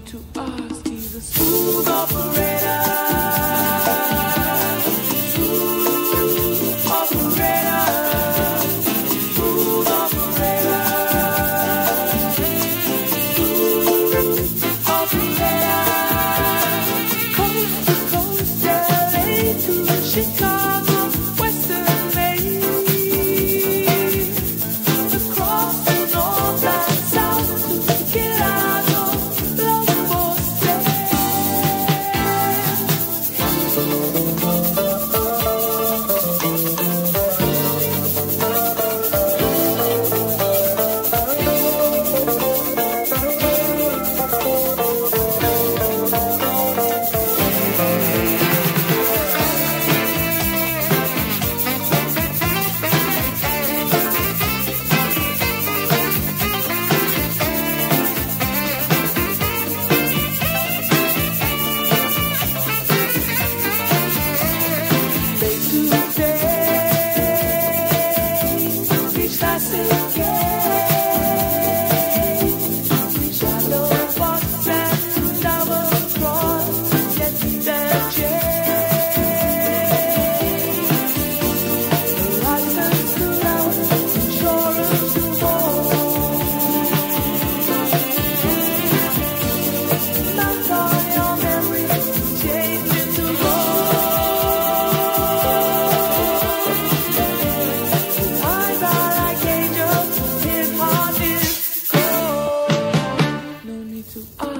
to us. He's a smooth operator. to us.